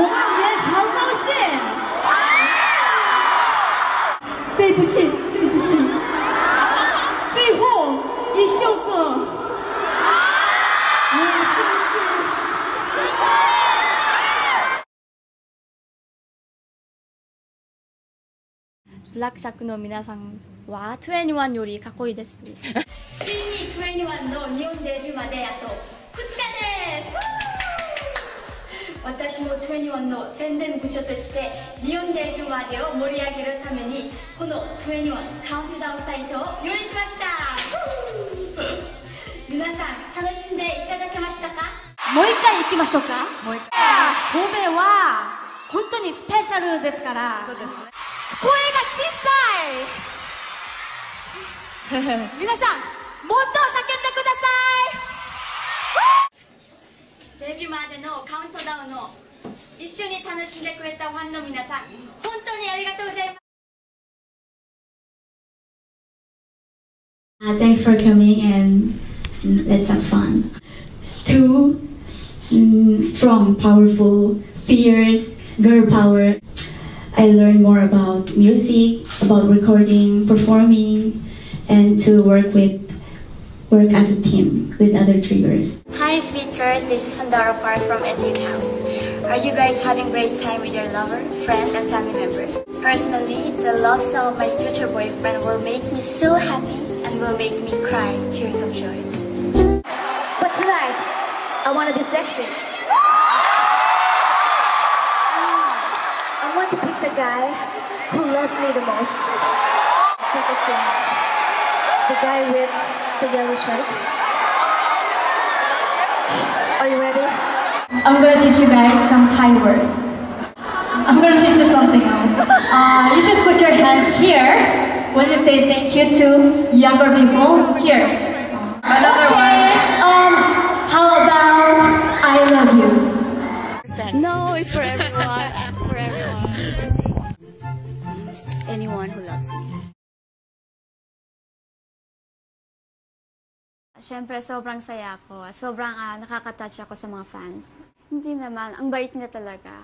我们也好高兴。对不起，对不起。最后一首歌，我谢谢。ブラックジャックの皆さんは21よりかっこいいです。ついに21の日本デビューまであと2日です私も21の宣伝部長として日本デビューまでを盛り上げるためにこの21カウントダウンサイトを用意しました 皆さん楽しんでいただけましたか？もう一回行きましょうか。もう一回。神戸は本当にスペシャルですから。そうですね。声が小さい。皆さん、もっとカウントダウンを一緒に楽しんでくれたファンの皆さん本当にありがとうございます Uh, thanks for coming and let's have fun. Two mm, strong, powerful, fierce girl power. I learned more about music, about recording, performing, and to work with work as a team with other triggers. Hi, sweet girls. This is Sandara Park from Edwin House. Are you guys having great time with your lover, friends, and family members? Personally, the love song of my future boyfriend will make me so happy and will make me cry tears of joy. But tonight I want to be sexy I want to pick the guy who loves me the most Pick a singer The guy with the yellow shirt Are you ready? I'm gonna teach you guys some Thai words. I'm gonna teach you something else. Uh, you should put your hands here when you say thank you to younger people. Here. Another one. Um, how about I love you? No, it's for everyone. it's for everyone. Anyone who loves me. Siyempre, sobrang saya ako. Sobrang ah, nakaka-touch ako sa mga fans. Hindi naman, ang bait niya talaga.